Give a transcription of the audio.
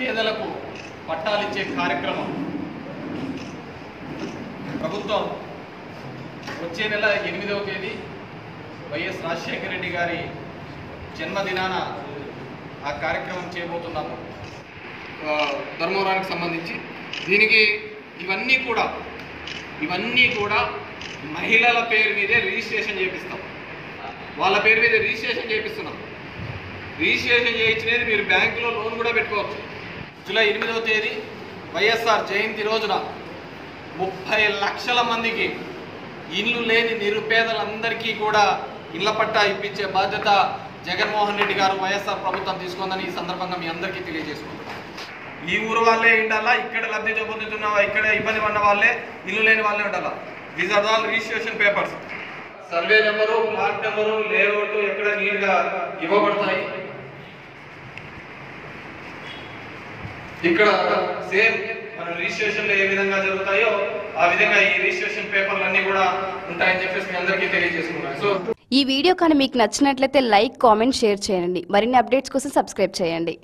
పేదలకు పట్టాలిచ్చే కార్యక్రమం. ప్రభుత్వం వచ్చే నెల ఎనిమిదవ తేదీ వైఎస్ రాజశేఖర రెడ్డి గారి జన్మదినాన ఆ కార్యక్రమం చేయబోతున్నాము. ధర్మవరానికి సంబంధించి. దీనికి ఇవన్నీ కూడా ఇవన్నీ కూడా మహిళల పేరు మీదే రిజిస్ట్రేషన్ చేపిస్తాం. వాళ్ళ పేరు మీద రిజిస్ట్రేషన్ చేపిస్తున్నాం. రిజిస్ట్రేషన్ చేయించినది మీరు బ్యాంకులో లోన్ కూడా పెట్టుకోవచ్చు. జూలై ఎనిమిదవ తేదీ వైఎస్ఆర్ జయంతి రోజున ముప్పై లక్షల మందికి ఇల్లు లేని నిరుపేదలందరికీ కూడా ఇళ్ళ పట్టా ఇప్పించే బాధ్యత జగన్మోహన్ రెడ్డి గారు వైఎస్ఆర్ ప్రభుత్వం తీసుకుందని ఈ సందర్భంగా మీ అందరికీ తెలియజేసుకుంటున్నాను ఈ ఊరు వాళ్ళే ఉండాలా? ఇక్కడ లబ్ధి పొందుతున్న ఇక్కడ ఇబ్బంది పడిన వాళ్ళే ఇల్లు లేని వాళ్ళే ఉండాలా? These are all registration papers survey number plot number layout ఎక్కడ నీట్గా ఇవ్వబడతాయి? ఇక్కడ సేమ్ మన రిజిస్ట్రేషన్లు ఏ విధంగా జరుగుతాయో ఆ విధంగా ఈ రిజిస్ట్రేషన్ పేపర్లు అన్ని కూడా ఉంటాయని చెప్పేసి మీ అందరికీ తెలియజేసుకున్నాను సో ఈ వీడియో కానీ మీకు నచ్చినట్లయితే లైక్ కామెంట్ షేర్ చేయండి. మరిన్ని అప్డేట్స్ కోసం సబ్స్క్రైబ్ చేయండి.